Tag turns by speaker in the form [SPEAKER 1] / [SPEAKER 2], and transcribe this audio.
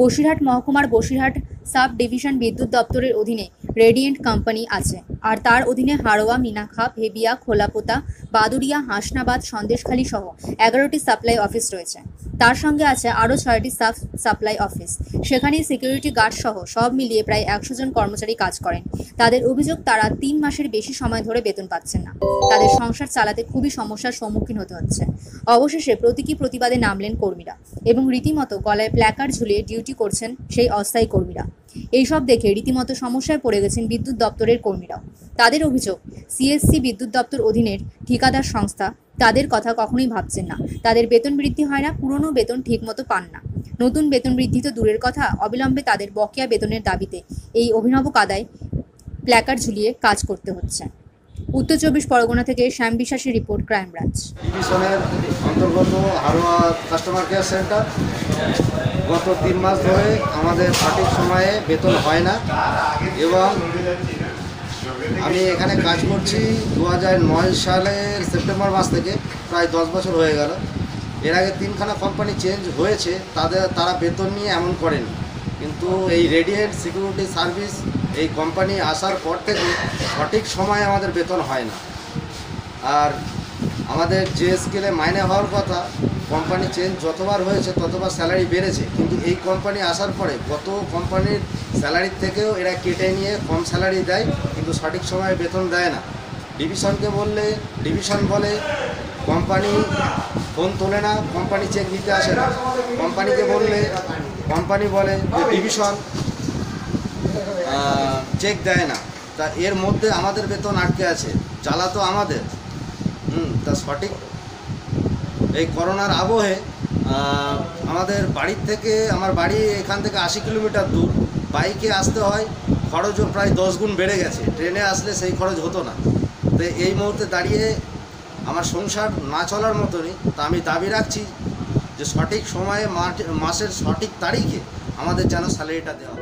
[SPEAKER 1] বসিরহাট মহকুমার Basirhat sub division বিদ্যুৎ দপ্তরের অধীনে রেডিয়েন্ট কোম্পানি আছে। আর তার অধীনে হাড়োয়া মিনাখা ভেবিয়া, খোলাপোতা, বাদুড়িয়া, হাসনাবাদ, সন্দেশখালী সহ এগারোটি সাপ্লাই অফিস রয়েছে। তার সঙ্গে আছে আরও ছয়টি সাব সাপ্লাই অফিস। সেখানে সিকিউরিটি গার্ড সহ সব মিলিয়ে প্রায় একশো জন কর্মচারী কাজ করেন। তাদের অভিযোগ, তারা তিন মাসের বেশি সময় ধরে বেতন পাচ্ছেন না। তাদের সংসার চালাতে খুবই সমস্যার সম্মুখীন হতে হচ্ছে। অবশেষে প্রতীকী প্রতিবাদে নামলেন কর্মীরা এবং রীতিমতো গলায় প্ল্যাকার্ড ঝুলিয়ে ডিউটি করছেন সেই অস্থায়ী কর্মীরা। এইসব দেখে রীতিমতো সমস্যায় পড়ে গেছেন বিদ্যুৎ দপ্তরের কর্মীরাও। তাদের অভিযোগ সিএসসি বিদ্যুৎ দপ্তর অধীনের ঠিকাদার সংস্থা তাদের কথা কখনোই ভাবছেন না। তাদের বেতন বৃদ্ধি হয় না, পুরনো বেতন ঠিকমতো পান না। নতুন বেতন বৃদ্ধি তো দূরের কথা, অবিলম্বে তাদের বকেয়া বেতনের দাবিতে এই অভিনব কাদায় প্ল্যাকার ঝুলিয়ে কাজ করতে হচ্ছে। উত্তর চব্বিশ পরগনা থেকে শ্যাম বিশ্বাসের রিপোর্ট ক্রাইম ব্রাঞ্চ।
[SPEAKER 2] ডিভিশনের অন্তর্গত হারোয়া কাস্টমার কেয়ার সেন্টার, গত তিন মাস ধরে আমাদের সঠিক সময়ে বেতন হয় না এবং আমি এখানে কাজ করছি দু সালের সেপ্টেম্বর মাস থেকে প্রায় দশ বছর হয়ে গেল। এর আগে তিনখানা কোম্পানি চেঞ্জ হয়েছে, তাদের, তারা বেতন নিয়ে এমন করেন। কিন্তু এই রেডিয়েন্ট সিকিউরিটি সার্ভিস এই কোম্পানি আসার পর থেকে সঠিক সময়ে আমাদের বেতন হয় না। আর আমাদের যে স্কেলে মাইনে হওয়ার কথা কোম্পানি চেঞ্জ যতবার হয়েছে ততবার স্যালারি বেড়েছে। কিন্তু এই কোম্পানি আসার পরে গত কোম্পানির স্যালারির থেকেও এরা কেটে নিয়ে কম স্যালারি দেয়, কিন্তু সঠিক সময়ে বেতন দেয় না। ডিভিশনকে বললে ডিভিশন বলে কোম্পানি ফোন তোলে না কোম্পানি চেক নিতে আসে না। কোম্পানিকে বললে কোম্পানি বলে যে ডিভিশন চেক দেয় না। তা এর মধ্যে আমাদের বেতন আটকে আছে। জ্বালা তো আমাদের। হুম, তা সঠিক। এই করোনার আবহে আমাদের বাড়ির থেকে, আমার বাড়ি এখান থেকে আশি কিলোমিটার দূর। বাইকে আসতে হয় খরচও প্রায় দশ গুণ বেড়ে গেছে। ট্রেনে আসলে সেই খরচ হতো না। তো এই মুহূর্তে দাঁড়িয়ে আমার সংসার না চলার মতনই, তা আমি দাবি রাখছি যে সঠিক সময়ে মাসের সঠিক তারিখে আমাদের যেন স্যালারিটা দেওয়া।